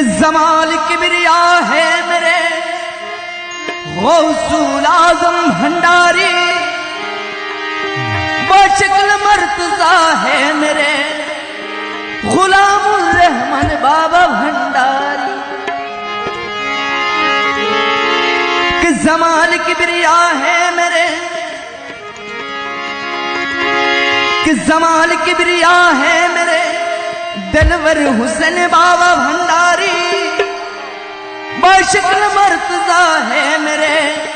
कि जमाल किबरिया है मेरे। गौसूल आज़म भंडारी, बशक्ल मर्तजा है मेरे। गुलामुर रहमान बाबा भंडारी। कि जमाल किबरिया है मेरे। कि जमाल किबरिया है दिलवर हुसैन बाबा भंडारी। बशक्ल मर्तजा है मेरे।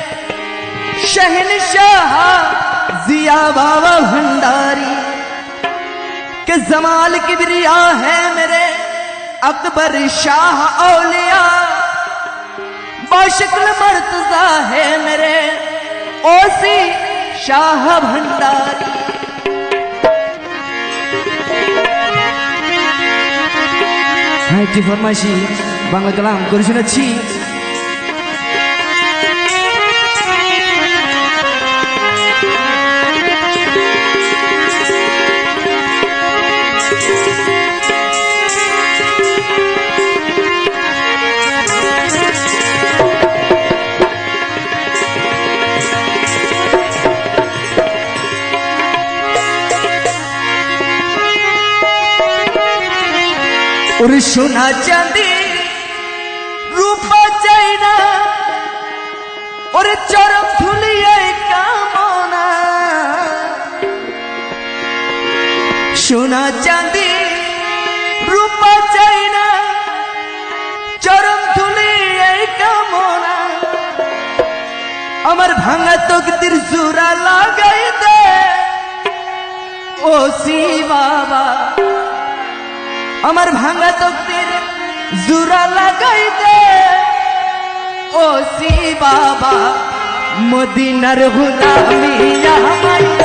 शहन शाह जिया बाबा भंडारी। के जमाल किबरिया है मेरे। अकबर शाह औलिया। बशक्ल मर्तजा है मेरे। ओसी शाह भंडारी। একটি ফরমাইশি বাংলা কালাম করে শুনেছি। সোনা চাঁদি রূপা চাই না। ওরে চরম ধুলিয়ে কামনা। সোনা চাঁদি রূপা চাই না। চরম ধুলিয়ে কামনা। আমার ভাঙা তকদির জোড়া লাগাই দে। ও সি বাবা। আমার ভাঙা তক্তির জুরা লাগাই দে ও সি বাবা মদিনার হুদামি আমাই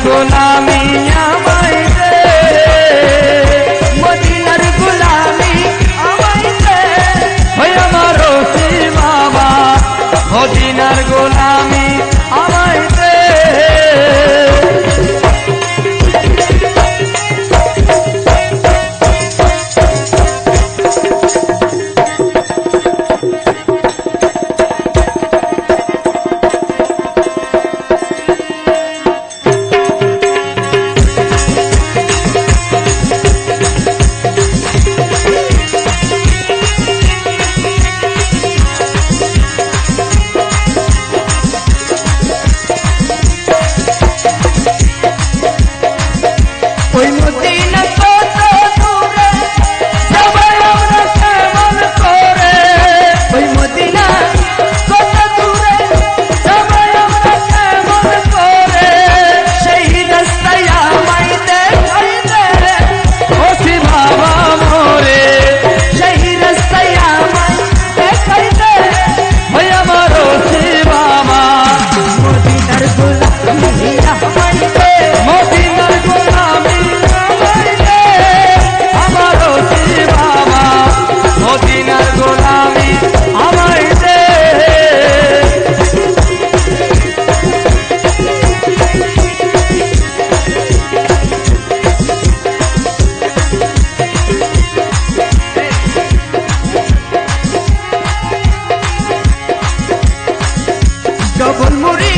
सोना ডবল মুড়ি